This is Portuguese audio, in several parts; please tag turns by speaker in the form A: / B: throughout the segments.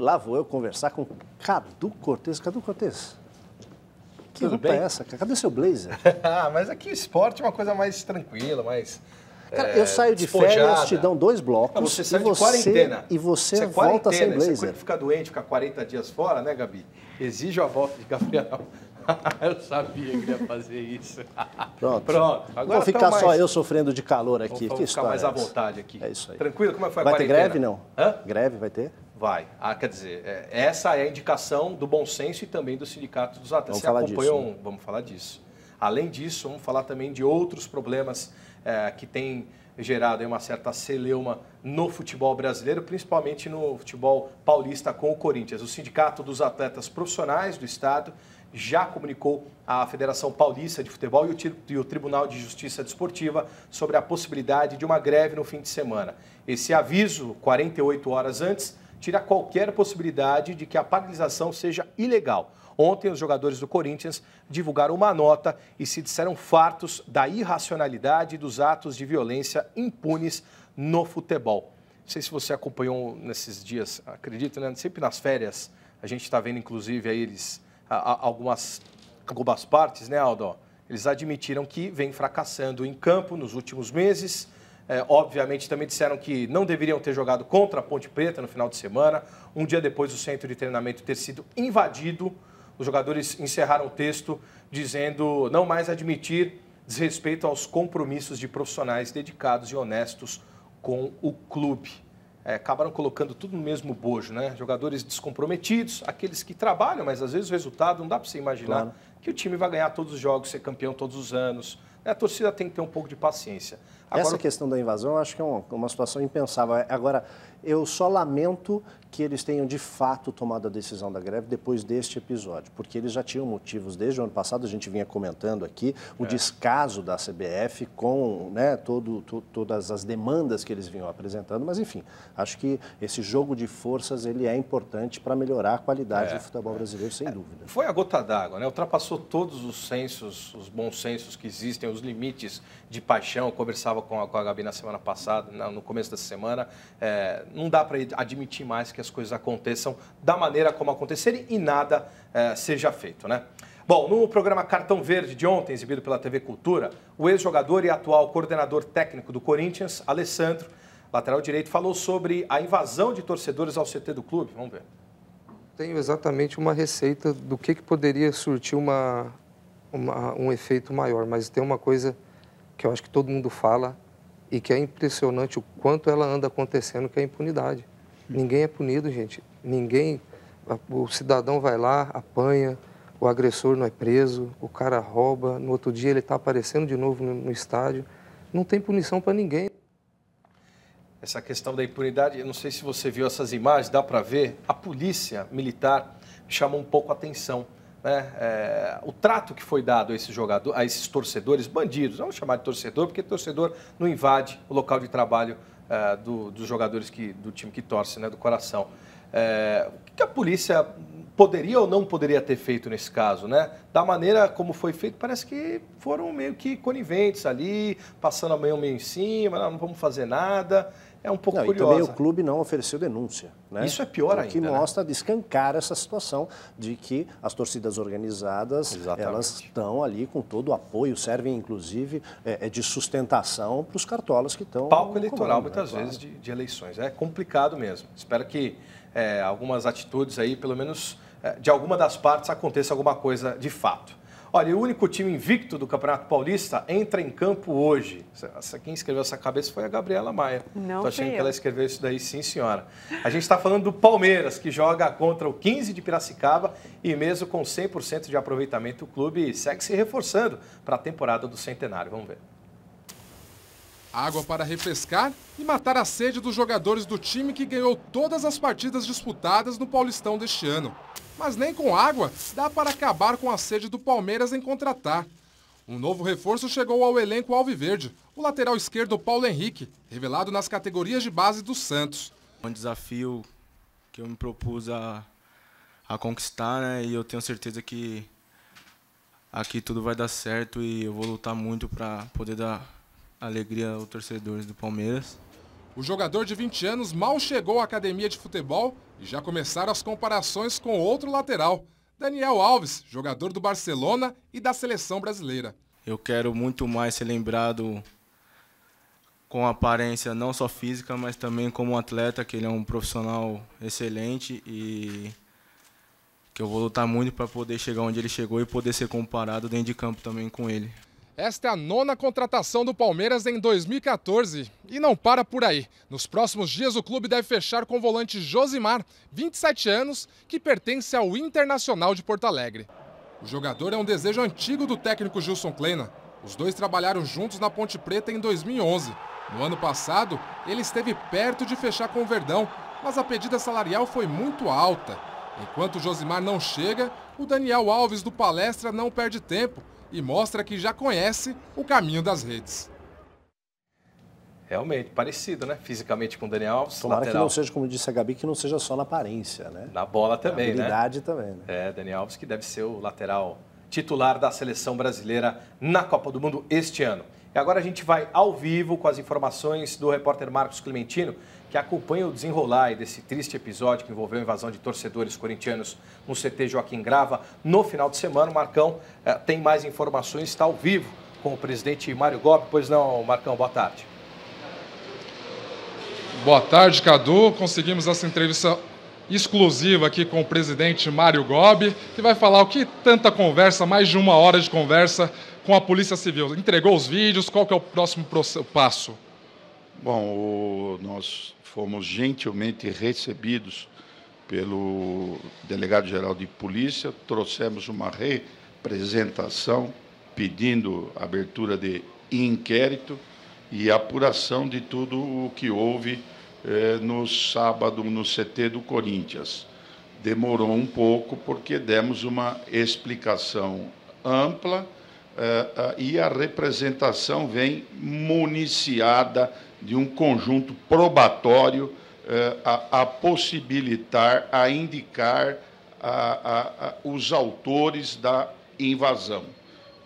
A: lá vou eu conversar com Cadu Cortez. Cadu Cortez, que
B: Tudo
A: roupa
B: bem?
A: é essa? Cadê seu blazer?
B: ah, mas aqui o esporte é uma coisa mais tranquila, mais.
A: Cara,
B: é,
A: eu saio de
B: despojada.
A: férias, te dão dois blocos.
B: Ah, você
A: e
B: sai
A: você,
B: quarentena.
A: E você,
B: Isso é
A: volta sem
B: quarentena,
A: blazer.
B: Você fica doente, fica 40 dias fora, né, Gabi? Exige a volta de Gabriel. eu sabia que ele ia fazer isso.
A: Pronto.
B: Pronto.
A: Vou
B: Agora
A: ficar
B: tamo
A: só
B: mais-
A: eu sofrendo de calor aqui.
B: Vamos
A: que
B: ficar mais
A: é
B: à vontade aqui.
A: É isso aí.
B: Tranquilo? Como é que foi a
A: Vai ter greve, não?
B: Hã?
A: Greve vai ter?
B: Vai. Ah, quer dizer, é, essa é a indicação do bom senso e também do sindicato dos atletas.
A: Vamos
B: Você
A: falar
B: acompanhou
A: disso,
B: um- Vamos falar disso. Além disso, vamos falar também de outros problemas é, que têm gerado uma certa celeuma no futebol brasileiro, principalmente no futebol paulista com o Corinthians. O Sindicato dos Atletas Profissionais do Estado já comunicou à Federação Paulista de Futebol e e o Tribunal de Justiça Desportiva sobre a possibilidade de uma greve no fim de semana. Esse aviso, 48 horas antes, tira qualquer possibilidade de que a paralisação seja ilegal. Ontem, os jogadores do Corinthians divulgaram uma nota e se disseram fartos da irracionalidade dos atos de violência impunes no futebol. Não sei se você acompanhou nesses dias, acredito, né? Sempre nas férias, a gente está vendo, inclusive, aí eles, algumas, algumas partes, né, Aldo? Eles admitiram que vem fracassando em campo nos últimos meses. É, obviamente, também disseram que não deveriam ter jogado contra a Ponte Preta no final de semana. Um dia depois do centro de treinamento ter sido invadido, os jogadores encerraram o texto dizendo não mais admitir desrespeito aos compromissos de profissionais dedicados e honestos com o clube. É, acabaram colocando tudo no mesmo bojo, né? Jogadores descomprometidos, aqueles que trabalham, mas às vezes o resultado não dá para você imaginar
A: Claro.
B: que o time vai ganhar todos os jogos, ser campeão todos os anos. A torcida tem que ter um pouco de paciência.
A: Essa questão da invasão, eu acho que é uma, uma situação impensável. Agora, eu só lamento que eles tenham de fato tomado a decisão da greve depois deste episódio, porque eles já tinham motivos desde o ano passado, a gente vinha comentando aqui, o descaso da CBF com né, todo, to- todas as demandas que eles vinham apresentando, mas enfim, acho que esse jogo de forças ele é importante para melhorar a qualidade
B: É.
A: do futebol brasileiro, sem dúvida.
B: Foi a gota d'água, né? Ultrapassou todos os sensos, os bons sensos que existem, os limites de paixão. Eu conversava com a, com a Gabi na semana passada, na- no começo dessa semana. É, não dá para admitir mais que as coisas aconteçam da maneira como acontecerem e nada é, seja feito, né? Bom, no programa Cartão Verde de ontem, exibido pela TV Cultura, o ex-jogador e atual coordenador técnico do Corinthians, Alessandro, lateral direito, falou sobre a invasão de torcedores ao CT do clube. Vamos ver.
C: tenho exatamente uma receita do que, que poderia surtir uma, uma- um efeito maior, mas tem uma coisa que eu acho que todo mundo fala e que é impressionante o quanto ela anda acontecendo, que é a impunidade. Ninguém é punido, gente. Ninguém. O cidadão vai lá, apanha, o agressor não é preso, o cara rouba, no outro dia ele está aparecendo de novo no, no estádio. Não tem punição para ninguém.
B: essa questão da impunidade, eu não sei se você viu essas imagens, dá para ver, a polícia militar chamou um pouco a atenção. Né? É, o trato que foi dado a esses jogadores, a esses torcedores, bandidos, vamos chamar de torcedor, porque torcedor não invade o local de trabalho é, do- dos jogadores que, do time que torce, né, do coração. É, o que a polícia poderia ou não poderia ter feito nesse caso, né? Da maneira como foi feito, parece que foram meio que coniventes ali, passando a mão meio em cima, não, não vamos fazer nada. É um pouco
A: Não, e também o clube não ofereceu denúncia. Né?
B: Isso é pior
A: o que
B: ainda, né?
A: mostra, descancar essa situação de que as torcidas organizadas,
B: Exatamente.
A: elas estão ali com todo o apoio, servem inclusive é, é de sustentação para os cartolas que estão
B: palco eleitoral,
A: comando, né?
B: muitas
A: Claro.
B: vezes, de, de eleições. É complicado mesmo. Espero que é, algumas atitudes aí, pelo menos é, de alguma das partes, aconteça alguma coisa de fato. Olha, o único time invicto do Campeonato Paulista entra em campo hoje. Quem escreveu essa cabeça foi a Gabriela Maia.
D: Não
B: Tô achando que ela escreveu isso daí, sim, senhora. A gente está falando do Palmeiras, que joga contra o 15 de Piracicaba e mesmo com 100% de aproveitamento, o clube segue se reforçando para a temporada do Centenário. Vamos ver.
E: Água para refrescar e matar a sede dos jogadores do time que ganhou todas as partidas disputadas no Paulistão deste ano. Mas nem com água dá para acabar com a sede do Palmeiras em contratar. Um novo reforço chegou ao elenco alviverde, o lateral esquerdo Paulo Henrique, revelado nas categorias de base do Santos.
F: um desafio que eu me propus a, a conquistar, né? E eu tenho certeza que aqui tudo vai dar certo e eu vou lutar muito para poder dar alegria aos torcedores do Palmeiras.
E: O jogador de 20 anos mal chegou à academia de futebol e já começaram as comparações com outro lateral, Daniel Alves, jogador do Barcelona e da seleção brasileira.
F: Eu quero muito mais ser lembrado com aparência não só física, mas também como atleta, que ele é um profissional excelente e que eu vou lutar muito para poder chegar onde ele chegou e poder ser comparado dentro de campo também com ele.
E: Esta é a nona contratação do Palmeiras em 2014 e não para por aí. Nos próximos dias, o clube deve fechar com o volante Josimar, 27 anos, que pertence ao Internacional de Porto Alegre. O jogador é um desejo antigo do técnico Gilson Kleina. Os dois trabalharam juntos na Ponte Preta em 2011. No ano passado, ele esteve perto de fechar com o Verdão, mas a pedida salarial foi muito alta. Enquanto Josimar não chega, o Daniel Alves do Palestra não perde tempo e mostra que já conhece o caminho das redes.
B: Realmente, parecido, né? Fisicamente com o Daniel Alves.
A: Tomara
B: lateral.
A: que não seja, como disse a Gabi, que não seja só na aparência, né?
B: Na bola também,
A: na habilidade
B: né?
A: também, né?
B: É, Daniel Alves que deve ser o lateral titular da seleção brasileira na Copa do Mundo este ano. E agora a gente vai ao vivo com as informações do repórter Marcos Clementino, que acompanha o desenrolar desse triste episódio que envolveu a invasão de torcedores corintianos no CT Joaquim Grava no final de semana. O Marcão eh, tem mais informações, está ao vivo com o presidente Mário Gobi. Pois não, Marcão, boa tarde.
E: Boa tarde, Cadu. Conseguimos essa entrevista exclusiva aqui com o presidente Mário Gobi, que vai falar o que tanta conversa, mais de uma hora de conversa com a Polícia Civil. Entregou os vídeos, qual que é o próximo passo?
D: Bom, o, nós fomos gentilmente recebidos pelo delegado-geral de polícia, trouxemos uma representação pedindo abertura de inquérito e apuração de tudo o que houve eh, no sábado no CT do Corinthians. Demorou um pouco porque demos uma explicação ampla eh, e a representação vem municiada de um conjunto probatório eh, a, a, possibilitar, a indicar a, a, os autores da invasão.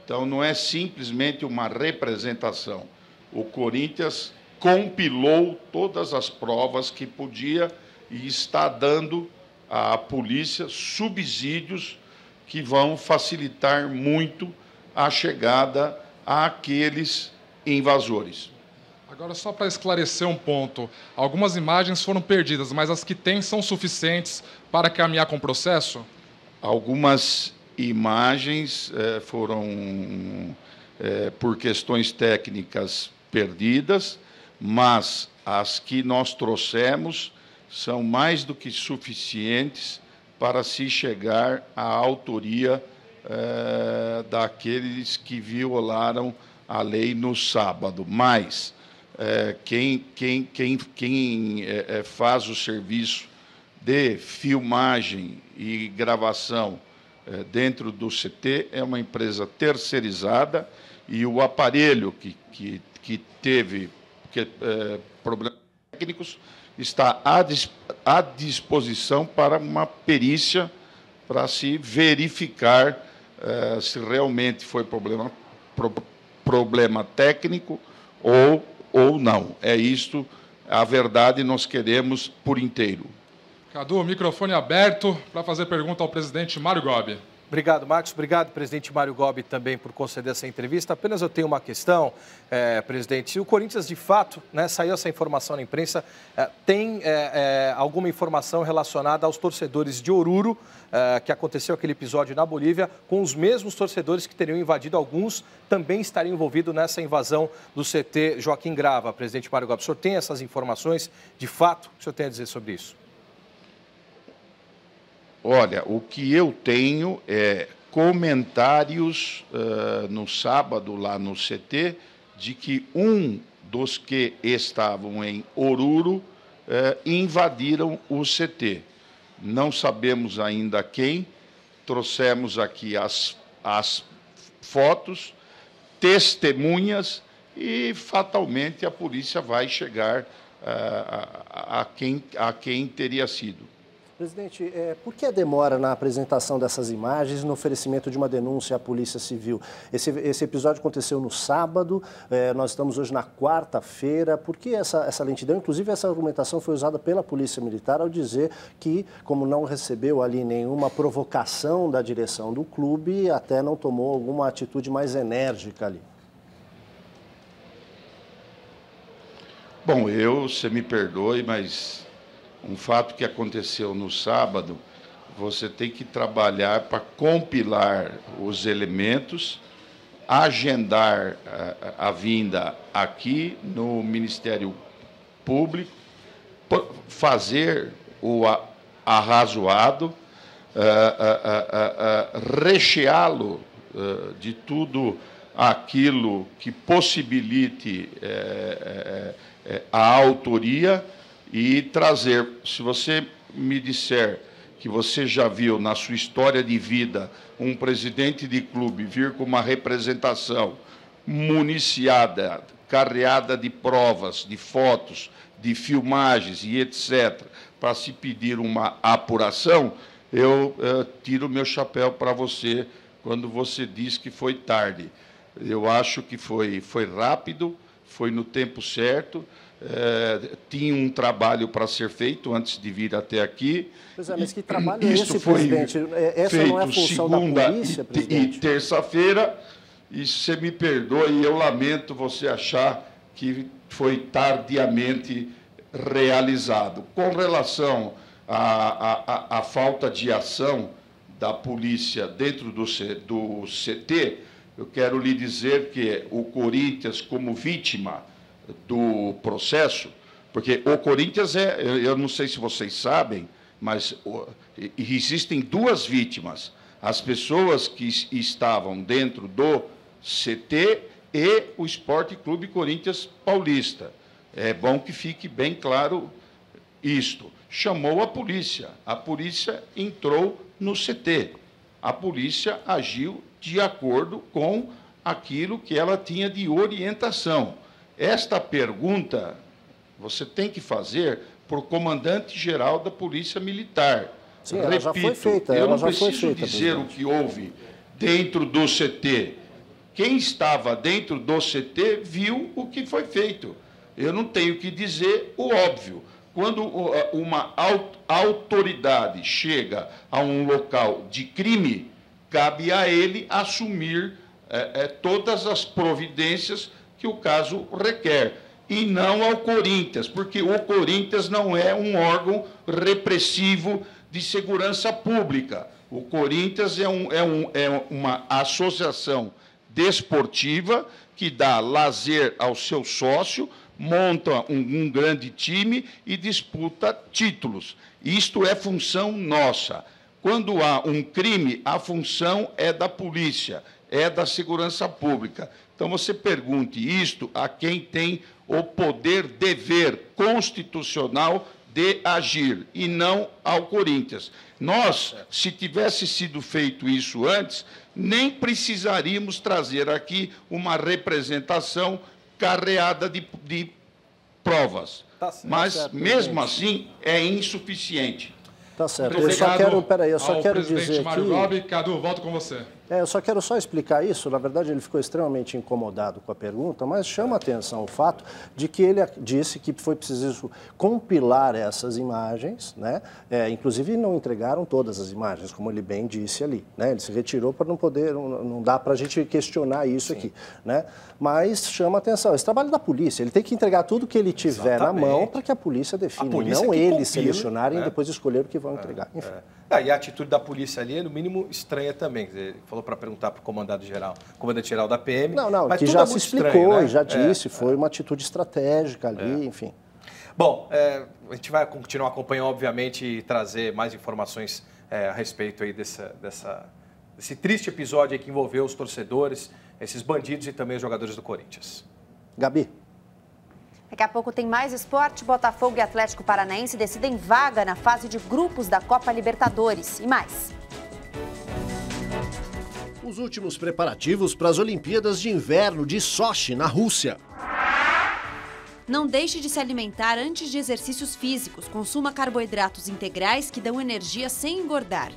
D: Então, não é simplesmente uma representação. O Corinthians compilou todas as provas que podia e está dando à polícia subsídios que vão facilitar muito a chegada àqueles invasores.
E: Agora, só para esclarecer um ponto: algumas imagens foram perdidas, mas as que tem são suficientes para caminhar com o processo?
D: Algumas imagens eh, foram, eh, por questões técnicas, perdidas, mas as que nós trouxemos são mais do que suficientes para se chegar à autoria eh, daqueles que violaram a lei no sábado. Mas é, quem, quem, quem, quem é, é, faz o serviço de filmagem e gravação é, dentro do CT é uma empresa terceirizada e o aparelho que, que, que teve que, é, problemas técnicos está à, dis, à disposição para uma perícia para se verificar é, se realmente foi problema, pro, problema técnico ou ou não. É isto, a verdade nós queremos por inteiro.
E: Cadu, microfone aberto para fazer pergunta ao presidente Mário Gobi.
B: Obrigado, Marcos. Obrigado, presidente Mário Gobi, também por conceder essa entrevista. Apenas eu tenho uma questão, é, presidente. Se o Corinthians, de fato, né, saiu essa informação na imprensa, é, tem é, alguma informação relacionada aos torcedores de Oruro, que aconteceu aquele episódio na Bolívia, com os mesmos torcedores que teriam invadido, alguns também estariam envolvidos nessa invasão do CT Joaquim Grava, presidente Mário Gobi. O senhor tem essas informações, de fato? O que o senhor tem a dizer sobre isso?
D: Olha, o que eu tenho é comentários uh, no sábado lá no CT de que um dos que estavam em Oruro invadiram o CT. Não sabemos ainda quem, trouxemos aqui as, as fotos, testemunhas e fatalmente a polícia vai chegar a, a, quem, a quem teria sido.
A: Presidente, é, por que a demora na apresentação dessas imagens no oferecimento de uma denúncia à Polícia Civil? Esse, esse episódio aconteceu no sábado, é, nós estamos hoje na quarta-feira. Por que essa, essa lentidão? Inclusive, essa argumentação foi usada pela Polícia Militar ao dizer que, como não recebeu ali nenhuma provocação da direção do clube, até não tomou alguma atitude mais enérgica ali.
D: Bom, eu, você me perdoe, mas um fato que aconteceu no sábado, você tem que trabalhar para compilar os elementos, agendar a, a, vinda aqui no Ministério Público, fazer o arrazoado, uh, uh, recheá-lo de tudo aquilo que possibilite eh, eh, eh, a autoria e trazer. Se você me disser que você já viu na sua história de vida um presidente de clube vir com uma representação municiada, carreada de provas, de fotos, de filmagens e etc., para se pedir uma apuração, eu uh, tiro meu chapéu para você quando você diz que foi tarde. Eu acho que foi, foi rápido, foi no tempo certo é, tinha um trabalho para ser feito antes de vir até aqui.
A: Pois é, mas que trabalho é esse, presidente? É, essa feito não é a função segunda da polícia,
D: e, e terça-feira, e você me perdoe, eu lamento você achar que foi tardiamente realizado. Com relação à, à, à falta de ação da polícia dentro do, do CT, eu quero lhe dizer que o Corinthians, como vítima, do processo, porque o Corinthians é, eu não sei se vocês sabem, mas existem duas vítimas: as pessoas que estavam dentro do CT e o Esporte Clube Corinthians Paulista. É bom que fique bem claro isto. Chamou a polícia, a polícia entrou no CT. A polícia agiu de acordo com aquilo que ela tinha de orientação. Esta pergunta você tem que fazer para o comandante-geral da Polícia Militar.
A: Sim, Repito, já foi feita,
D: eu não preciso dizer o que houve dentro do CT. Quem estava dentro do CT viu o que foi feito. Eu não tenho que dizer o óbvio. Quando uma autoridade chega a um local de crime, cabe a ele assumir é, é, todas as providências que o caso requer, e não ao Corinthians, porque o Corinthians não é um órgão repressivo de segurança pública. O Corinthians é, um, é, um, é uma associação desportiva que dá lazer ao seu sócio, monta um, um, grande time e disputa títulos. Isto é função nossa. Quando há um crime, a função é da polícia, é da segurança pública. Então você pergunte isto a quem tem o poder dever constitucional de agir e não ao Corinthians. Nós, se tivesse sido feito isso antes, nem precisaríamos trazer aqui uma representação carreada de, de provas. Tá Mas, tá mesmo assim, é insuficiente.
A: Tá certo. Eu só quero, peraí, eu só quero dizer aqui... Mário
E: Gobi, Cadu, volto com você.
A: É, eu só quero só explicar isso. Na verdade, ele ficou extremamente incomodado com a pergunta, mas chama atenção o fato de que ele disse que foi preciso compilar essas imagens, né? É, inclusive não entregaram todas as imagens, como ele bem disse ali. Né? Ele se retirou para não poder, não, não dá para a gente questionar isso Sim. aqui. Né? Mas chama atenção, esse trabalho da polícia, ele tem que entregar tudo que ele tiver Exatamente. na mão para que a polícia defina, não eles selecionarem né? e depois escolher o que vão entregar. É, Enfim.
B: É. Ah, e a atitude da polícia ali é, no mínimo, estranha também. Ele falou para perguntar para o comandante-geral, comandante-geral da PM.
A: Não, não, que já é se explicou, estranho, né? já é, disse, é, foi uma atitude estratégica ali, é. enfim.
B: Bom, é, a gente vai continuar acompanhando, obviamente, e trazer mais informações a respeito aí dessa, dessa, desse triste episódio que envolveu os torcedores, esses bandidos e também os jogadores do Corinthians.
A: Gabi.
G: Daqui a pouco tem mais esporte. Botafogo e Atlético Paranaense decidem vaga na fase de grupos da Copa Libertadores. E mais.
H: Os últimos preparativos para as Olimpíadas de Inverno de Sochi, na Rússia.
I: Não deixe de se alimentar antes de exercícios físicos. Consuma carboidratos integrais que dão energia sem engordar.